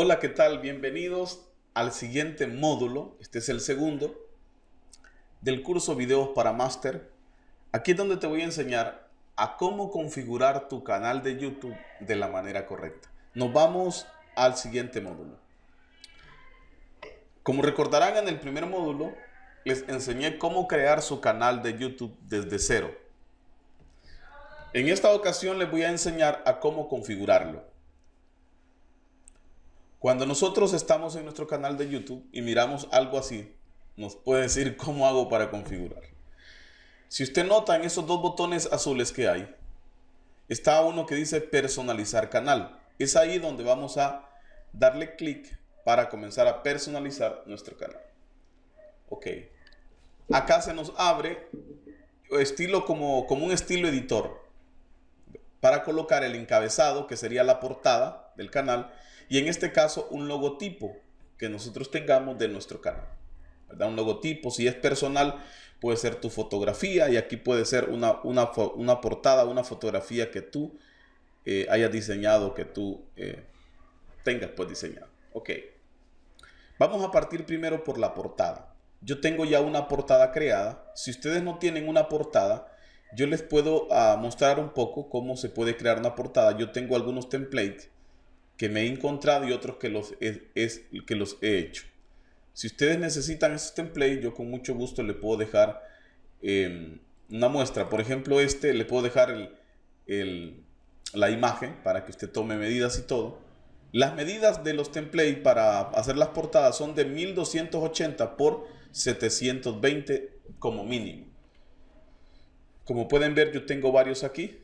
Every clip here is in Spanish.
Hola, ¿qué tal? Bienvenidos al siguiente módulo, este es el segundo, del curso Videos para Master. Aquí es donde te voy a enseñar a cómo configurar tu canal de YouTube de la manera correcta. Nos vamos al siguiente módulo. Como recordarán en el primer módulo, les enseñé cómo crear su canal de YouTube desde cero. En esta ocasión les voy a enseñar a cómo configurarlo. Cuando nosotros estamos en nuestro canal de YouTube y miramos algo así, nos puede decir cómo hago para configurar. Si usted nota en esos dos botones azules que hay, está uno que dice personalizar canal. Es ahí donde vamos a darle clic para comenzar a personalizar nuestro canal. Ok. Acá se nos abre estilo como, como un estilo editor para colocar el encabezado, que sería la portada del canal, y en este caso un logotipo que nosotros tengamos de nuestro canal. ¿verdad? Un logotipo, si es personal, puede ser tu fotografía y aquí puede ser una, una, portada, una fotografía que tú eh, hayas diseñado, que tú eh, tengas pues diseñado. Ok. Vamos a partir primero por la portada. Yo tengo ya una portada creada. Si ustedes no tienen una portada, yo les puedo ah, mostrar un poco cómo se puede crear una portada. Yo tengo algunos templates que me he encontrado y otros que los he, es, que los he hecho. Si ustedes necesitan esos templates, yo con mucho gusto le puedo dejar em, una muestra. Por ejemplo, este le puedo dejar el, la imagen para que usted tome medidas y todo. Las medidas de los templates para hacer las portadas son de 1280 por 720 como mínimo. Como pueden ver, yo tengo varios aquí.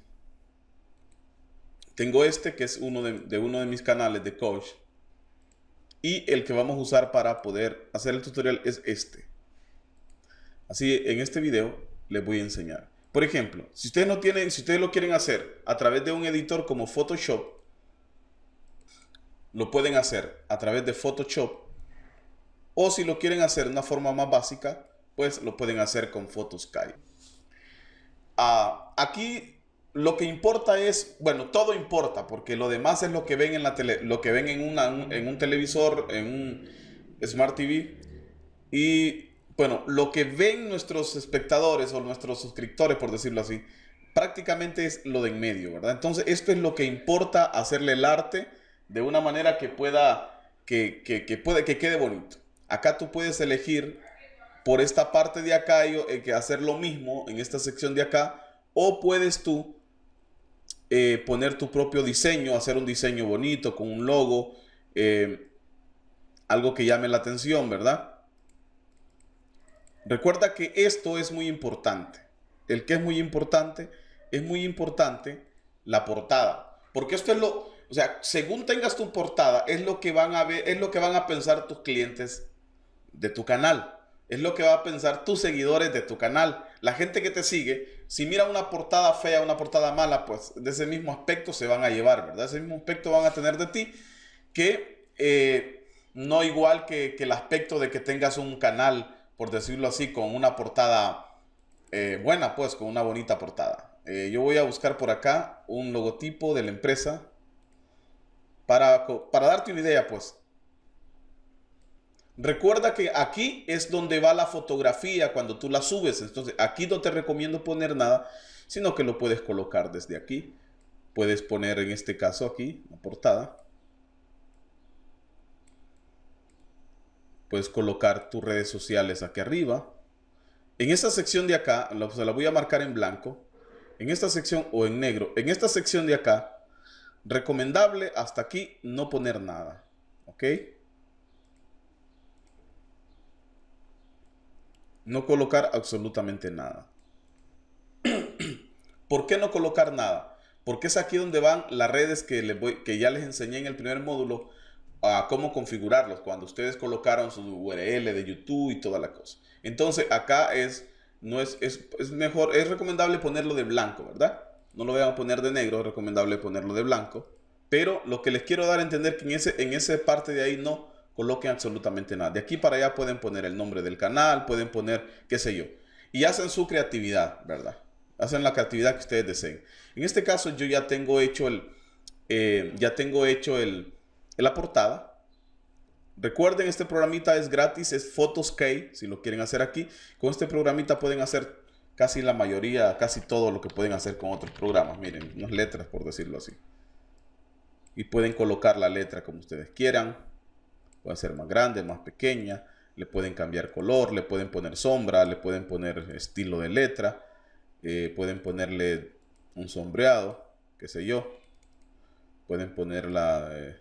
Tengo este que es uno de, uno de mis canales de coach. Y el que vamos a usar para poder hacer el tutorial es este. Así en este video les voy a enseñar. Por ejemplo, si ustedes no tienen, si ustedes lo quieren hacer a través de un editor como Photoshop, lo pueden hacer a través de Photoshop. O si lo quieren hacer de una forma más básica, pues lo pueden hacer con Photosky. Ah, aquí lo que importa es, bueno, todo importa, porque lo demás es lo que ven en la tele, lo que ven en, una, en un televisor, en un Smart TV. Y bueno, lo que ven nuestros espectadores o nuestros suscriptores, por decirlo así, prácticamente es lo de en medio, ¿verdad? Entonces, esto es lo que importa hacerle el arte de una manera que pueda, que, que, que, puede, que quede bonito. Acá tú puedes elegir por esta parte de acá y, eh, que hacer lo mismo en esta sección de acá, o puedes tú eh, poner tu propio diseño, hacer un diseño bonito con un logo, eh, algo que llame la atención, ¿verdad? Recuerda que esto es muy importante. El que es muy importante, es muy importante la portada. Porque esto es lo, o sea, según tengas tu portada, es lo que van a ver, es lo que van a pensar tus clientes de tu canal. Es lo que va a pensar tus seguidores de tu canal. La gente que te sigue, si mira una portada fea, una portada mala, pues de ese mismo aspecto se van a llevar, ¿verdad? Ese mismo aspecto van a tener de ti que eh, no igual que, el aspecto de que tengas un canal, por decirlo así, con una portada eh, buena, pues con una bonita portada. Eh, yo voy a buscar por acá un logotipo de la empresa para, para darte una idea, pues. Recuerda que aquí es donde va la fotografía cuando tú la subes. Entonces aquí no te recomiendo poner nada, sino que lo puedes colocar desde aquí. Puedes poner en este caso aquí, la portada. Puedes colocar tus redes sociales aquí arriba. En esta sección de acá, se la voy a marcar en blanco. En esta sección o en negro. En esta sección de acá, recomendable hasta aquí no poner nada. ¿Ok? No colocar absolutamente nada. ¿Por qué no colocar nada? Porque es aquí donde van las redes que, les voy, que ya les enseñé en el primer módulo a cómo configurarlos, cuando ustedes colocaron su URL de YouTube y toda la cosa. Entonces acá es, no es, es, es mejor, es recomendable ponerlo de blanco, ¿verdad? No lo vayan a poner de negro, es recomendable ponerlo de blanco. Pero lo que les quiero dar a entender que en, ese, en esa parte de ahí no, coloquen absolutamente nada. De aquí para allá pueden poner el nombre del canal, pueden poner qué sé yo. Y hacen su creatividad, ¿verdad? Hacen la creatividad que ustedes deseen. En este caso yo ya tengo hecho el, eh, ya tengo hecho el, la portada. Recuerden, este programita es gratis, es Photoscape, si lo quieren hacer aquí. Con este programita pueden hacer casi la mayoría, casi todo lo que pueden hacer con otros programas. Miren, unas letras, por decirlo así. Y pueden colocar la letra como ustedes quieran. Puede ser más grande, más pequeña. Le pueden cambiar color, le pueden poner sombra, le pueden poner estilo de letra. Eh, pueden ponerle un sombreado, qué sé yo. Pueden ponerla... Eh,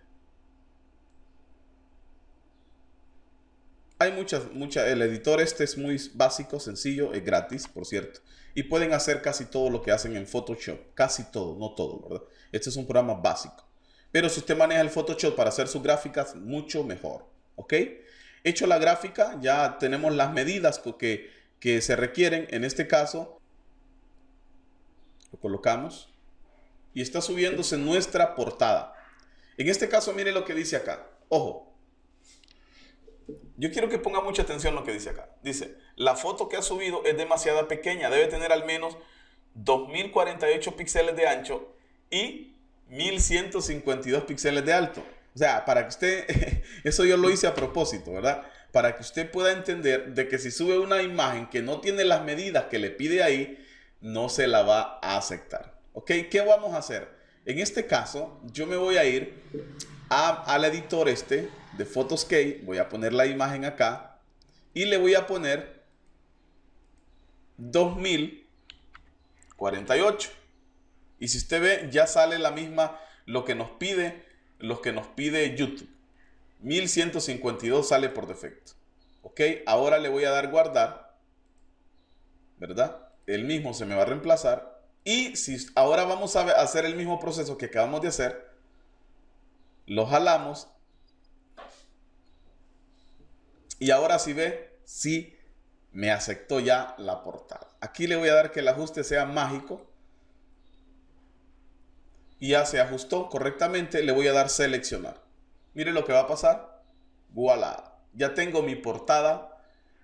hay muchas, muchas, el editor este es muy básico, sencillo, es gratis, por cierto. Y pueden hacer casi todo lo que hacen en Photoshop. Casi todo, no todo, ¿verdad? Este es un programa básico. Pero si usted maneja el Photoshop para hacer sus gráficas, mucho mejor. ¿Ok? Hecho la gráfica, ya tenemos las medidas que, que se requieren. En este caso, lo colocamos. Y está subiéndose nuestra portada. En este caso, mire lo que dice acá. Ojo, yo quiero que ponga mucha atención lo que dice acá. Dice, la foto que ha subido es demasiado pequeña, debe tener al menos 2048 píxeles de ancho y 1152 píxeles de alto. O sea, para que usted, eso yo lo hice a propósito, ¿verdad? Para que usted pueda entender de que si sube una imagen que no tiene las medidas que le pide ahí, no se la va a aceptar. ¿Ok? ¿Qué vamos a hacer? En este caso, yo me voy a ir al editor este de Photoscape, voy a poner la imagen acá y le voy a poner 2048. Y si usted ve, ya sale la misma, lo que nos pide, lo que nos pide YouTube. 1152 sale por defecto. Ok, ahora le voy a dar guardar, ¿verdad? El mismo se me va a reemplazar. Y si ahora vamos a hacer el mismo proceso que acabamos de hacer, lo jalamos y ahora si ve, sí me aceptó ya la portada. Aquí le voy a dar que el ajuste sea mágico. Y ya se ajustó correctamente. Le voy a dar seleccionar. Mire lo que va a pasar. Voilà. Ya tengo mi portada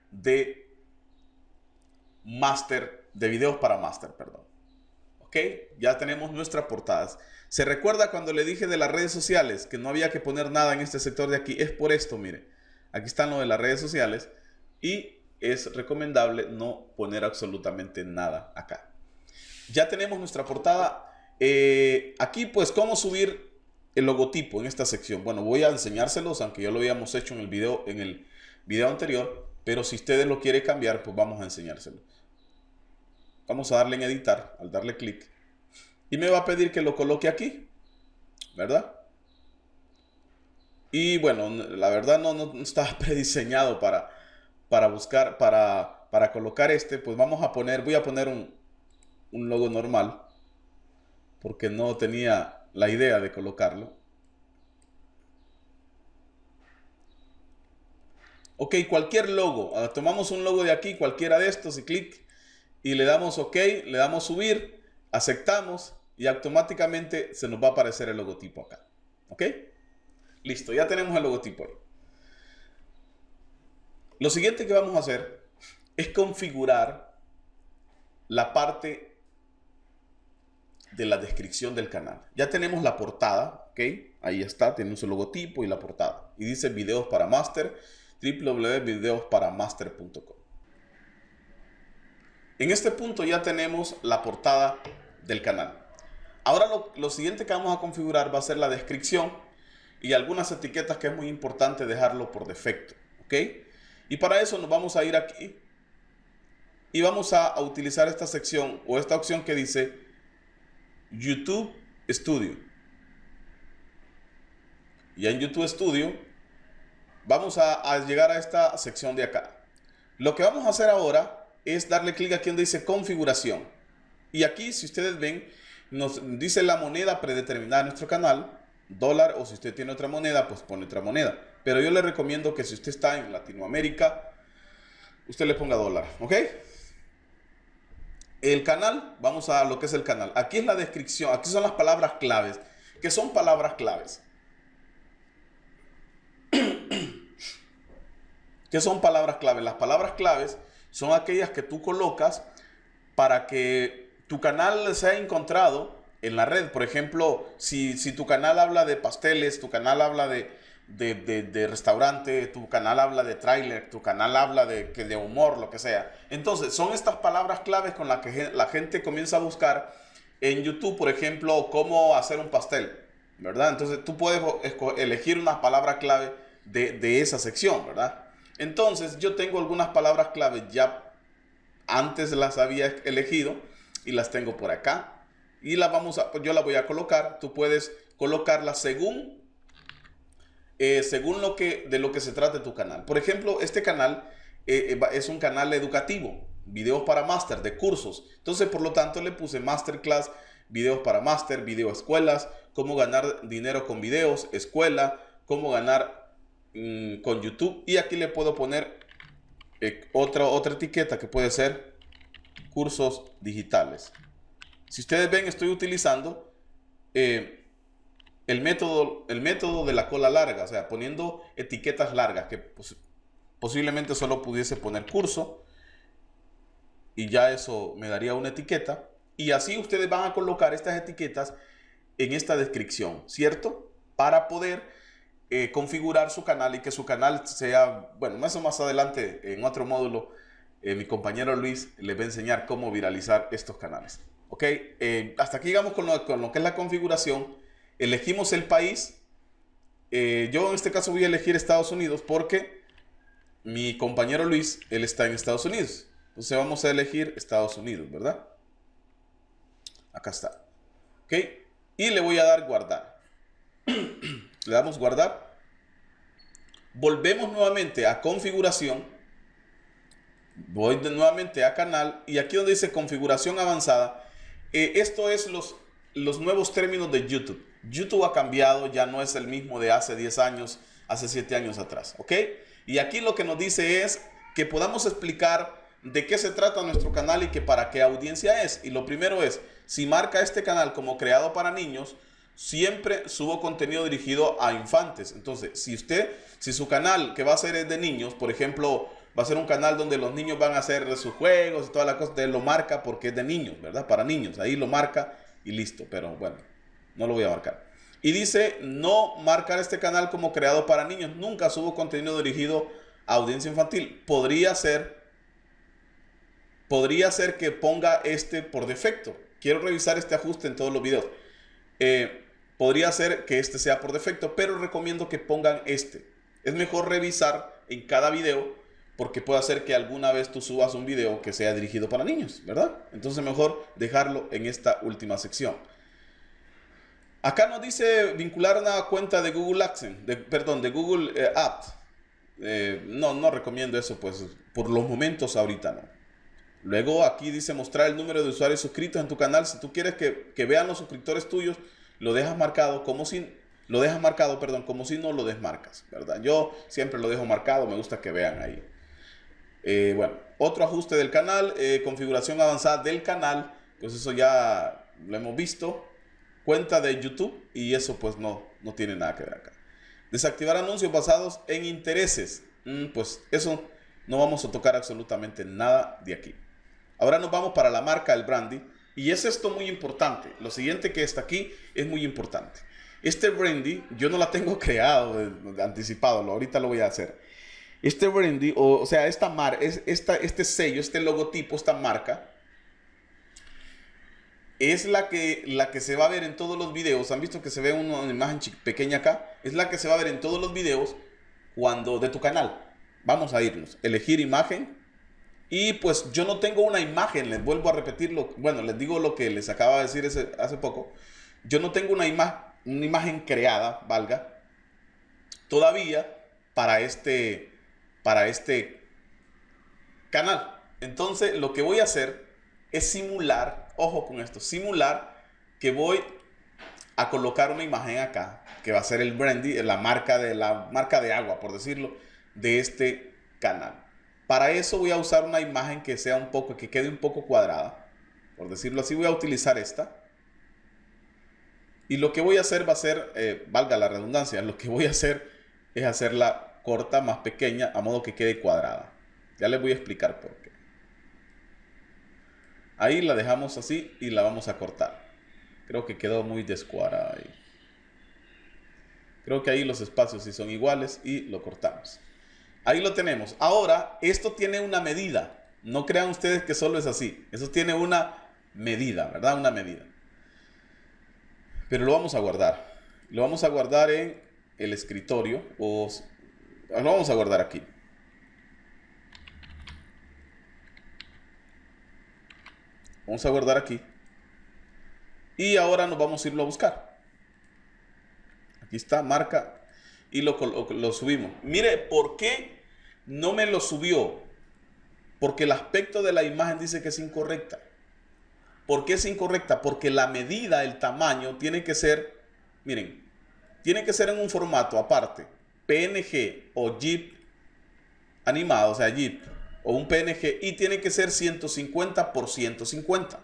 de master, de videos para master, perdón. ¿Ok? Ya tenemos nuestras portadas. ¿Se recuerda cuando le dije de las redes sociales que no había que poner nada en este sector de aquí? Es por esto, mire. Aquí están lo de las redes sociales y es recomendable no poner absolutamente nada acá. Ya tenemos nuestra portada. Eh, aquí pues cómo subir el logotipo en esta sección. Bueno, voy a enseñárselos, aunque ya lo habíamos hecho en el video, en el video anterior, pero si ustedes lo quieren cambiar, pues vamos a enseñárselo. Vamos a darle en editar, al darle clic, y me va a pedir que lo coloque aquí, ¿verdad? Y bueno, la verdad no, no prediseñado para, para buscar, para, para colocar este. Pues vamos a poner, voy a poner un, un logo normal. Porque no tenía la idea de colocarlo. Ok, cualquier logo. Ah, tomamos un logo de aquí, cualquiera de estos y clic. Y le damos OK, le damos subir, aceptamos y automáticamente se nos va a aparecer el logotipo acá. ¿Ok? Listo, ya tenemos el logotipo ahí. Lo siguiente que vamos a hacer es configurar la parte de la descripción del canal. Ya tenemos la portada, ¿ok? Ahí está, tenemos el logotipo y la portada. Y dice videos para master, www.videosparamaster.com. En este punto ya tenemos la portada del canal. Ahora lo, lo siguiente que vamos a configurar va a ser la descripción y algunas etiquetas que es muy importante dejarlo por defecto. ¿Ok? Y para eso nos vamos a ir aquí y vamos a, utilizar esta sección o esta opción que dice YouTube Studio. Y en YouTube Studio vamos a, llegar a esta sección de acá. Lo que vamos a hacer ahora es darle clic aquí donde dice configuración. Y aquí, si ustedes ven, nos dice la moneda predeterminada en nuestro canal dólar o si usted tiene otra moneda, pues pone otra moneda. Pero yo le recomiendo que si usted está en Latinoamérica, usted le ponga dólar, ¿ok? El canal, vamos a lo que es el canal. Aquí es la descripción, aquí son las palabras claves. ¿Qué son palabras claves? ¿Qué son palabras claves? Las palabras claves son aquellas que tú colocas para que tu canal sea encontrado en la red. Por ejemplo, si, tu canal habla de pasteles, tu canal habla de, de, restaurante, tu canal habla de tráiler, tu canal habla de, de humor, lo que sea. Entonces, son estas palabras claves con las que la gente comienza a buscar en YouTube, por ejemplo, cómo hacer un pastel, ¿verdad? Entonces, tú puedes elegir una palabra clave de, de esa sección, ¿verdad? Entonces, yo tengo algunas palabras claves ya antes las había elegido y las tengo por acá. Y las vamos a, yo las voy a colocar. Tú puedes colocarlas según eh, según lo que, de lo que se trate tu canal. Por ejemplo, este canal eh, eh, es un canal educativo, videos para máster, de cursos. Entonces, por lo tanto, le puse masterclass, videos para máster, video escuelas, cómo ganar dinero con videos, escuela, cómo ganar mm, con YouTube. Y aquí le puedo poner otra, otra etiqueta que puede ser cursos digitales. Si ustedes ven, estoy utilizando el método, el método de la cola larga, o sea, poniendo etiquetas largas, que posiblemente solo pudiese poner curso, y ya eso me daría una etiqueta, y así ustedes van a colocar estas etiquetas en esta descripción, ¿cierto? Para poder eh, configurar su canal y que su canal sea, bueno, eso más adelante en otro módulo, eh, mi compañero Luis les va a enseñar cómo viralizar estos canales. ¿Ok? Eh, hasta aquí llegamos con con lo que es la configuración elegimos el país. Eh, yo en este caso voy a elegir Estados Unidos porque mi compañero Luis, él está en Estados Unidos. Entonces vamos a elegir Estados Unidos, ¿verdad? Acá está. ¿Ok? Y le voy a dar guardar. le damos guardar. Volvemos nuevamente a configuración. Voy nuevamente a canal. Y aquí donde dice configuración avanzada. Eh, esto es los, los nuevos términos de YouTube. YouTube ha cambiado, ya no es el mismo de hace 10 años, hace 7 años atrás, ¿ok? Y aquí lo que nos dice es que podamos explicar de qué se trata nuestro canal y que para qué audiencia es. Y lo primero es, si marca este canal como creado para niños, siempre subo contenido dirigido a infantes. Entonces, si usted, si su canal que va a ser es de niños, por ejemplo, va a ser un canal donde los niños van a hacer sus juegos y toda la cosa, usted lo marca porque es de niños, ¿verdad? Para niños, ahí lo marca y listo. Pero bueno, no lo voy a marcar. Y dice no marcar este canal como creado para niños. Nunca subo contenido dirigido a audiencia infantil. Podría ser, podría ser que ponga este por defecto. Quiero revisar este ajuste en todos los videos. Eh, podría ser que este sea por defecto, pero recomiendo que pongan este. Es mejor revisar en cada video porque puede ser que alguna vez tú subas un video que sea dirigido para niños, ¿verdad? Entonces mejor dejarlo en esta última sección. Acá nos dice vincular una cuenta de Google de, perdón, de Google eh, Ads. Eh, no, no recomiendo eso, pues por los momentos ahorita no. Luego aquí dice mostrar el número de usuarios suscritos en tu canal. Si tú quieres que, vean los suscriptores tuyos, lo dejas marcado como si lo dejas marcado, perdón, como si no lo desmarcas, ¿verdad? Yo siempre lo dejo marcado, me gusta que vean ahí. Eh, bueno, otro ajuste del canal, configuración avanzada del canal, pues eso ya lo hemos visto cuenta de YouTube y eso pues no, no tiene nada que ver acá. Desactivar anuncios basados en intereses. Mm, pues eso no vamos a tocar absolutamente nada de aquí. Ahora nos vamos para la marca, el brandy. Y es esto muy importante. Lo siguiente que está aquí es muy importante. Este brandy, yo no la tengo creado, eh, anticipado, ahorita lo voy a hacer. Este brandy, o, sea, esta mar, es, esta, este sello, este logotipo, esta marca, es la que, la que se va a ver en todos los videos. Han visto que se ve una imagen pequeña acá. Es la que se va a ver en todos los videos cuando de tu canal. Vamos a irnos. Elegir imagen. Y pues yo no tengo una imagen. Les vuelvo a repetirlo. Bueno, les digo lo que les acaba de decir hace poco. Yo no tengo una, una imagen creada, valga, todavía para este, para este canal. Entonces lo que voy a hacer es simular ojo con esto, simular que voy a colocar una imagen acá, que va a ser el brandy, la marca de, la marca de agua, por decirlo, de este canal. Para eso voy a usar una imagen que sea un poco, que quede un poco cuadrada. Por decirlo así, voy a utilizar esta. Y lo que voy a hacer va a ser, eh, valga la redundancia, lo que voy a hacer es hacerla corta, más pequeña, a modo que quede cuadrada. Ya les voy a explicar por qué. Ahí la dejamos así y la vamos a cortar. Creo que quedó muy descuadrada ahí. Creo que ahí los espacios sí son iguales y lo cortamos. Ahí lo tenemos. Ahora, esto tiene una medida. No crean ustedes que solo es así. Eso tiene una medida, ¿verdad? Una medida. Pero lo vamos a guardar. Lo vamos a guardar en el escritorio o lo vamos a guardar aquí. Vamos a guardar aquí. Y ahora nos vamos a irlo a buscar. Aquí está, marca. Y lo, lo, subimos. Mire, ¿por qué no me lo subió? Porque el aspecto de la imagen dice que es incorrecta. ¿Por qué es incorrecta? Porque la medida, el tamaño, tiene que ser, miren, tiene que ser en un formato aparte. PNG o JIP animado, o sea, JIP o un PNG y tiene que ser 150 por 150.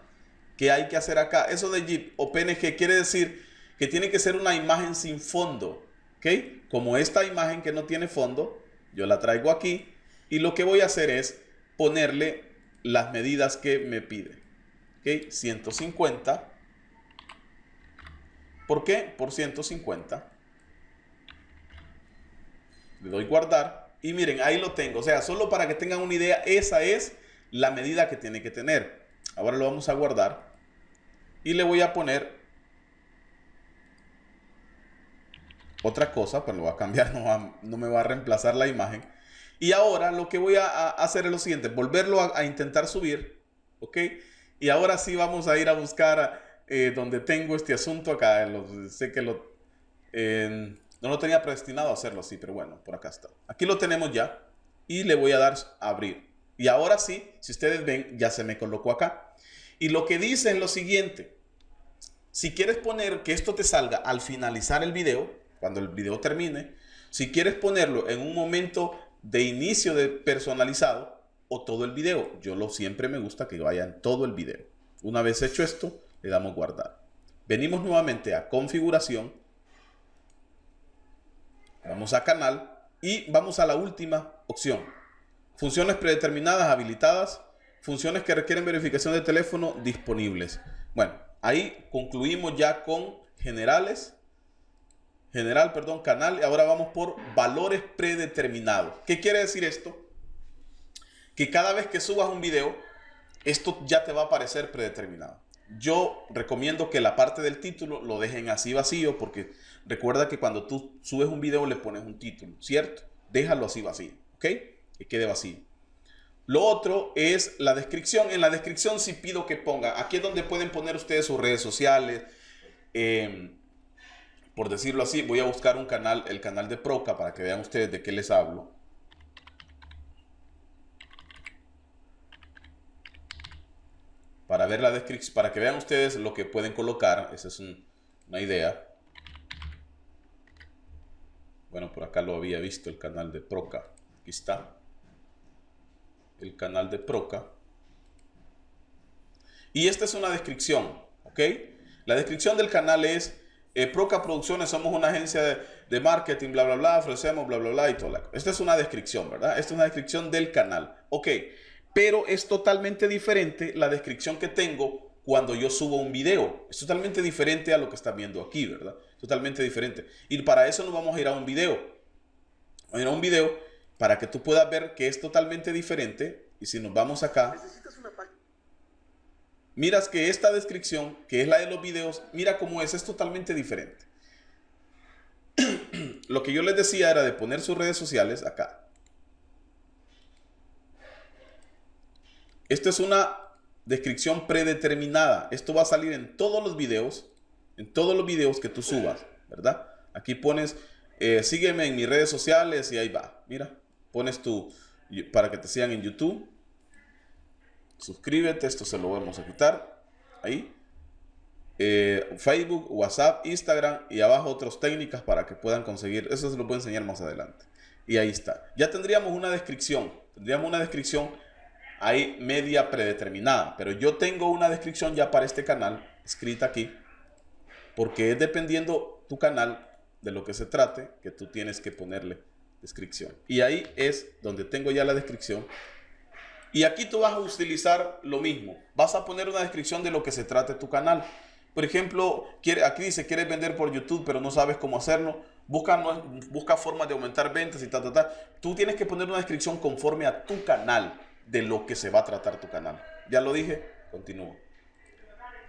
¿Qué hay que hacer acá? Eso de JIP o PNG quiere decir que tiene que ser una imagen sin fondo. ¿Ok? Como esta imagen que no tiene fondo, yo la traigo aquí y lo que voy a hacer es ponerle las medidas que me pide. ¿Ok? 150. ¿Por qué? Por 150. Le doy guardar y miren, ahí lo tengo. O sea, solo para que tengan una idea, esa es la medida que tiene que tener. Ahora lo vamos a guardar. Y le voy a poner otra cosa, pues lo voy a cambiar, no, me va a reemplazar la imagen. Y ahora lo que voy a, hacer es lo siguiente, volverlo a, intentar subir, ¿ok? Y ahora sí vamos a ir a buscar eh, donde tengo este asunto acá. sé que lo... No lo tenía predestinado a hacerlo así, pero bueno, por acá está. Aquí lo tenemos ya y le voy a dar a abrir. Y ahora sí, si ustedes ven, ya se me colocó acá. Y lo que dice es lo siguiente. Si quieres poner que esto te salga al finalizar el video, cuando el video termine, si quieres ponerlo en un momento de inicio de personalizado o todo el video, yo lo siempre me gusta que vaya en todo el video. Una vez hecho esto, le damos guardar. Venimos nuevamente a configuración Vamos a canal y vamos a la última opción. Funciones predeterminadas habilitadas. Funciones que requieren verificación de teléfono disponibles. Bueno, ahí concluimos ya con generales. General, perdón, canal. Y ahora vamos por valores predeterminados. ¿Qué quiere decir esto? Que cada vez que subas un video, esto ya te va a aparecer predeterminado. Yo recomiendo que la parte del título lo dejen así vacío porque Recuerda que cuando tú subes un video le pones un título, ¿cierto? Déjalo así vacío, ¿ok? Que quede vacío. Lo otro es la descripción. En la descripción sí pido que ponga, aquí es donde pueden poner ustedes sus redes sociales. Em, por decirlo así, voy a buscar un canal, el canal de Proca, para que vean ustedes de qué les hablo. Para ver la descripción, para que vean ustedes lo que pueden colocar. Esa es una idea. Bueno, por acá lo había visto el canal de Proca. Aquí está. El canal de Proca. Y esta es una descripción, ¿ok? La descripción del canal es eh, Proca Producciones, somos una agencia de, marketing, bla, bla, bla, ofrecemos, bla, bla, bla y todo. Esta es una descripción, ¿verdad? Esta es una descripción del canal. Ok, pero es totalmente diferente la descripción que tengo cuando yo subo un video. Es totalmente diferente a lo que están viendo aquí, ¿verdad? totalmente diferente. Y para eso nos vamos a ir a un video. Vamos a ir a un video para que tú puedas ver que es totalmente diferente. Y si nos vamos acá, miras que esta descripción, que es la de los videos, mira cómo es, es totalmente diferente. Lo que yo les decía era de poner sus redes sociales acá. Esto es una descripción predeterminada. Esto va a salir en todos los videos en todos los videos que tú subas, ¿verdad? Aquí pones, eh, sígueme en mis redes sociales y ahí va. Mira, pones tu, para que te sigan en YouTube. Suscríbete, esto se lo vamos a quitar. Ahí. Eh, Facebook, WhatsApp, Instagram y abajo otras técnicas para que puedan conseguir. Eso se lo puedo enseñar más adelante. Y ahí está. Ya tendríamos una descripción. Tendríamos una descripción ahí media predeterminada. Pero yo tengo una descripción ya para este canal escrita aquí porque es dependiendo tu canal de lo que se trate que tú tienes que ponerle descripción. Y ahí es donde tengo ya la descripción. Y aquí tú vas a utilizar lo mismo. Vas a poner una descripción de lo que se trate tu canal. Por ejemplo, aquí dice, quieres vender por YouTube, pero no sabes cómo hacerlo. busca, busca formas de aumentar ventas y tal, tal, tal. Tú tienes que poner una descripción conforme a tu canal, de lo que se va a tratar tu canal. Ya lo dije, continúo.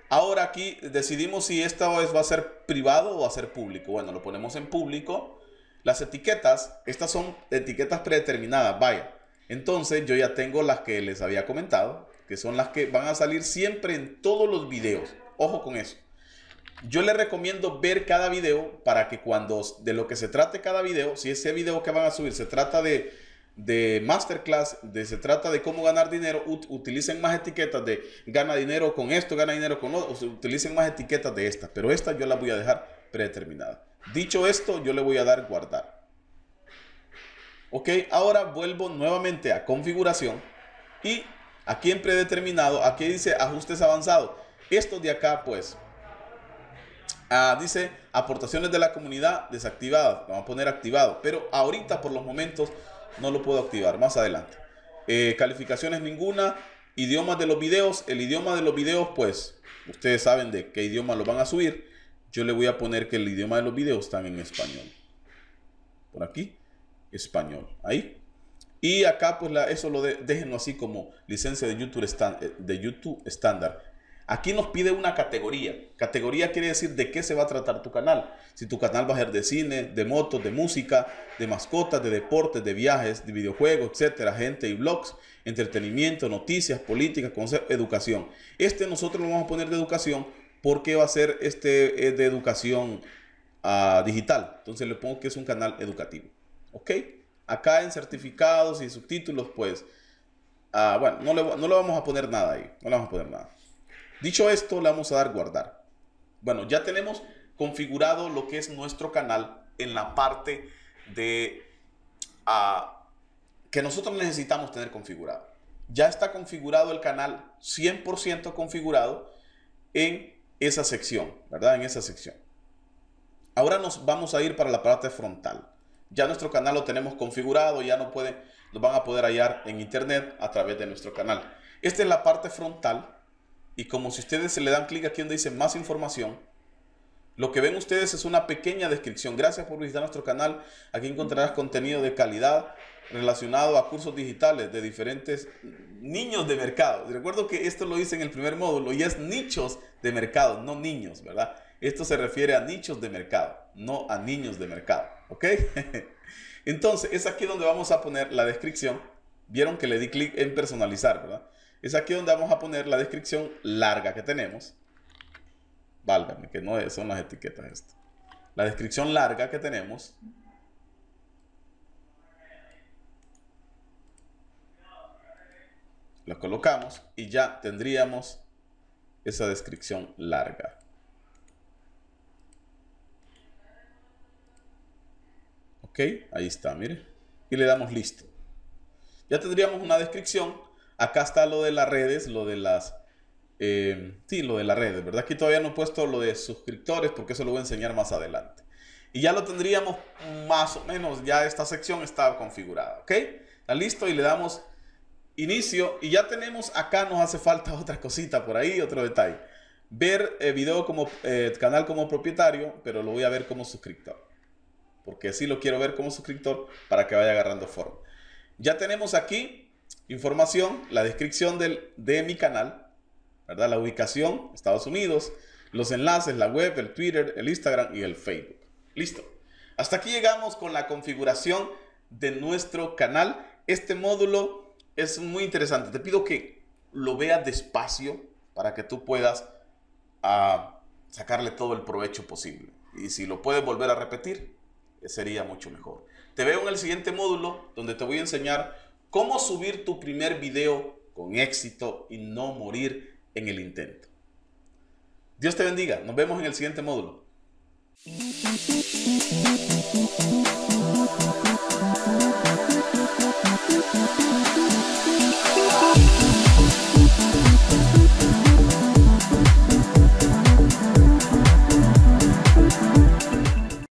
Ahora aquí decidimos si esta vez va a ser privado o va a ser público. Bueno, lo ponemos en público. Las etiquetas, estas son etiquetas predeterminadas, vaya. Entonces yo ya tengo las que les había comentado, que son las que van a salir siempre en todos los videos. Ojo con eso. Yo les recomiendo ver cada video para que cuando de lo que se trate cada video, si ese video que van a subir se trata de, de masterclass, de, se trata de cómo ganar dinero, utilicen más etiquetas de gana dinero con esto, gana dinero con otro, utilicen más etiquetas de estas, pero esta yo la voy a dejar predeterminada. Dicho esto, yo le voy a dar guardar. Ok, ahora vuelvo nuevamente a configuración y aquí en predeterminado, aquí dice ajustes avanzados. Esto de acá, pues, Ah, dice aportaciones de la comunidad desactivadas. Vamos a poner activado. Pero ahorita por los momentos no lo puedo activar. Más adelante. Eh, calificaciones ninguna. Idiomas de los videos. El idioma de los videos pues ustedes saben de qué idioma lo van a subir. Yo le voy a poner que el idioma de los videos están en español. Por aquí. Español. Ahí. Y acá pues eso lo de, déjenlo así como licencia de YouTube, eh, de YouTube estándar. Aquí nos pide una categoría. Categoría quiere decir de qué se va a tratar tu canal. Si tu canal va a ser de cine, de motos, de música, de mascotas, de deportes, de viajes, de videojuegos, etcétera, gente y blogs, entretenimiento, noticias, política, educación. Este nosotros lo vamos a poner de educación porque va a ser este de educación uh, digital. Entonces le pongo que es un canal educativo. ¿Ok? Acá en certificados y subtítulos, pues, uh, bueno, no le, no le vamos a poner nada ahí. No le vamos a poner nada. Dicho esto, le vamos a dar guardar. Bueno, ya tenemos configurado lo que es nuestro canal en la parte de uh, que nosotros necesitamos tener configurado. Ya está configurado el canal 100% configurado en esa sección, ¿verdad? En esa sección. Ahora nos vamos a ir para la parte frontal. Ya nuestro canal lo tenemos configurado, ya no puede, nos van a poder hallar en internet a través de nuestro canal. Esta es la parte frontal y como si ustedes se le dan clic aquí donde dice más información, lo que ven ustedes es una pequeña descripción. Gracias por visitar nuestro canal. Aquí encontrarás contenido de calidad relacionado a cursos digitales de diferentes niños de mercado. Recuerdo que esto lo hice en el primer módulo y es nichos de mercado, no niños, ¿verdad? Esto se refiere a nichos de mercado, no a niños de mercado, ¿ok? Entonces, es aquí donde vamos a poner la descripción. Vieron que le di clic en personalizar, ¿verdad? Es aquí donde vamos a poner la descripción larga que tenemos. Válgame, que no son las etiquetas esto. La descripción larga que tenemos. La colocamos y ya tendríamos esa descripción larga. Ok, ahí está, mire. Y le damos listo. Ya tendríamos una descripción Acá está lo de las redes, lo de las... Eh, sí, lo de las redes, ¿verdad? Aquí todavía no he puesto lo de suscriptores porque eso lo voy a enseñar más adelante. Y ya lo tendríamos más o menos, ya esta sección está configurada, ¿ok? Está listo y le damos inicio y ya tenemos, acá nos hace falta otra cosita por ahí, otro detalle. Ver el video como eh, canal como propietario, pero lo voy a ver como suscriptor. Porque así lo quiero ver como suscriptor para que vaya agarrando forma. Ya tenemos aquí información, la descripción del, de mi canal, ¿verdad? La ubicación, Estados Unidos, los enlaces, la web, el Twitter, el Instagram y el Facebook. Listo. Hasta aquí llegamos con la configuración de nuestro canal. Este módulo es muy interesante. Te pido que lo veas despacio para que tú puedas ah, sacarle todo el provecho posible. Y si lo puedes volver a repetir, sería mucho mejor. Te veo en el siguiente módulo donde te voy a enseñar cómo subir tu primer video con éxito y no morir en el intento. Dios te bendiga, nos vemos en el siguiente módulo.